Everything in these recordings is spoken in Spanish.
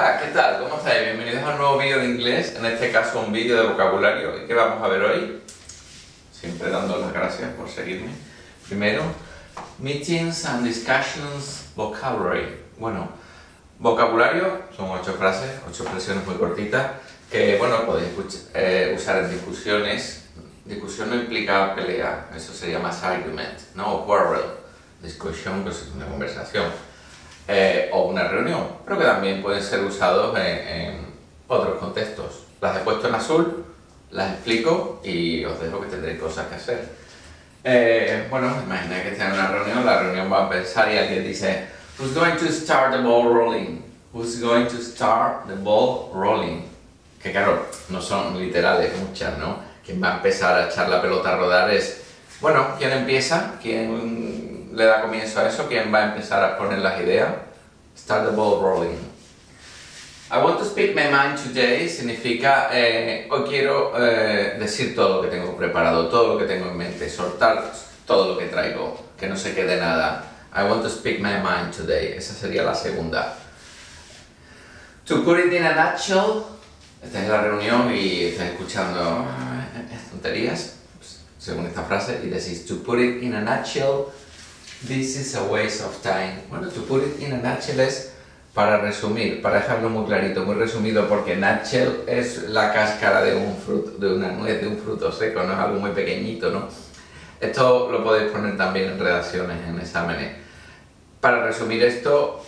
Hola, ¿qué tal? ¿Cómo estáis? Bienvenidos a un nuevo vídeo de inglés, en este caso un vídeo de vocabulario. ¿Y qué vamos a ver hoy? Siempre dando las gracias por seguirme. Primero, Meetings and Discussions Vocabulary. Bueno, vocabulario son ocho frases, ocho expresiones muy cortitas que, bueno, podéis eh, usar en discusiones. Discusión no implica pelea, eso sería más argument, ¿no? O quarrel. Discusión pues es una conversación eh, o una reunión, pero que también pueden ser usados en, otros contextos. Las he puesto en azul, las explico y os dejo que tendréis cosas que hacer. Eh, bueno, imagináis que estáis en una reunión, la reunión va a pensar y alguien dice Who's going to start the ball rolling? Who's going to start the ball rolling? Que claro, no son literales muchas, ¿no? Quien va a empezar a echar la pelota a rodar es, bueno, ¿quién empieza? ¿Quién le da comienzo a eso, ¿quién va a empezar a poner las ideas? Start the ball rolling. I want to speak my mind today significa eh, hoy quiero eh, decir todo lo que tengo preparado, todo lo que tengo en mente, soltar todo lo que traigo, que no se quede nada. I want to speak my mind today. Esa sería la segunda. To put it in a nutshell, estás en la reunión y estás escuchando ah, tonterías, según esta frase, y decís to put it in a nutshell This is a waste of time. Bueno, to put it in a nutshell es para resumir, para dejarlo muy clarito, muy resumido, porque nutshell es la cáscara de un fruto, de una nuez, de un fruto seco, no es algo muy pequeñito, ¿no? Esto lo podéis poner también en redacciones, en exámenes. Para resumir esto,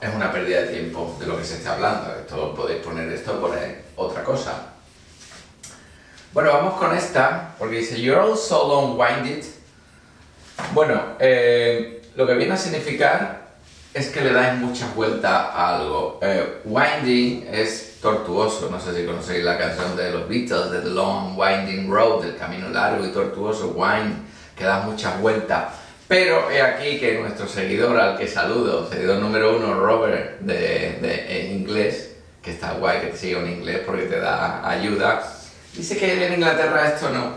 es una pérdida de tiempo de lo que se está hablando. Esto podéis poner esto por otra cosa. Bueno, vamos con esta, porque dice, You're all so long-winded bueno, eh, lo que viene a significar es que le dais muchas vueltas a algo. Eh, winding es tortuoso, no sé si conocéis la canción de los Beatles, de The Long Winding Road, del camino largo y tortuoso, wind, que da muchas vueltas. Pero he aquí que nuestro seguidor, al que saludo, seguidor número uno, Robert, de, inglés, que está guay que te siga en inglés porque te da ayuda, dice que en Inglaterra esto no,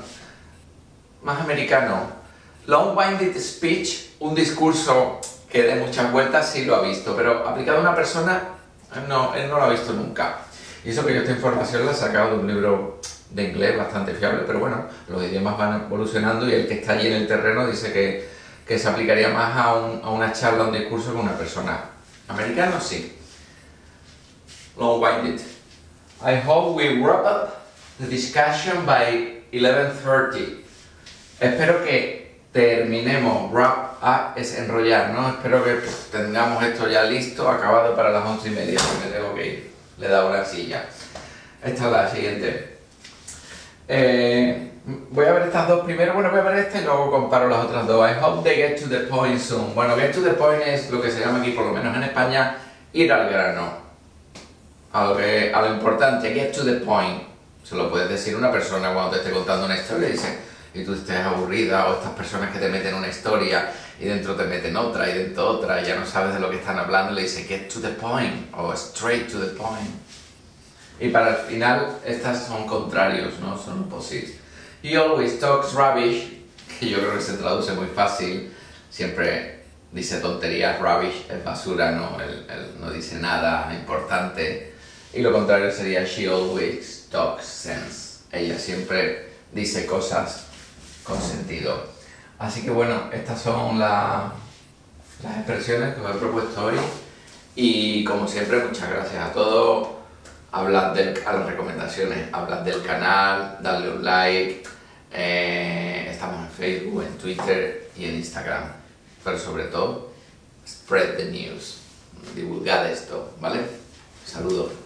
más americano, Long-winded speech, un discurso que dé muchas vueltas, sí lo ha visto, pero aplicado a una persona, no, él no lo ha visto nunca. Y eso que yo esta información la he sacado de un libro de inglés bastante fiable, pero bueno, los idiomas van evolucionando y el que está allí en el terreno dice que, que se aplicaría más a, a una charla, a un discurso con una persona. Americano sí. Long-winded. I hope we wrap up the discussion by 11.30. Espero que terminemos. Wrap up es enrollar, ¿no? Espero que tengamos esto ya listo, acabado para las once y media, me tengo que ir. Le he dado una silla. Esta es la siguiente. Eh, voy a ver estas dos primero. Bueno, voy a ver esta y luego comparo las otras dos. I hope they get to the point soon. Bueno, get to the point es lo que se llama aquí, por lo menos en España, ir al grano. A lo, que, a lo importante, get to the point. Se lo puedes decir una persona cuando te esté contando una historia y dice y tú estés aburrida o estas personas que te meten una historia y dentro te meten otra y dentro otra y ya no sabes de lo que están hablando, le dice get to the point o straight to the point. Y para el final estas son contrarios, ¿no? Son opposites. He always talks rubbish, que yo creo que se traduce muy fácil, siempre dice tonterías, rubbish es basura, ¿no? Él, él no dice nada importante. Y lo contrario sería she always talks sense. Ella siempre dice cosas con sentido. Así que bueno, estas son las expresiones que os he propuesto hoy y como siempre muchas gracias a todos. Hablad de, a las recomendaciones, hablad del canal, dadle un like. Eh, estamos en Facebook, en Twitter y en Instagram. Pero sobre todo, spread the news. Divulgad esto, ¿vale? Saludos.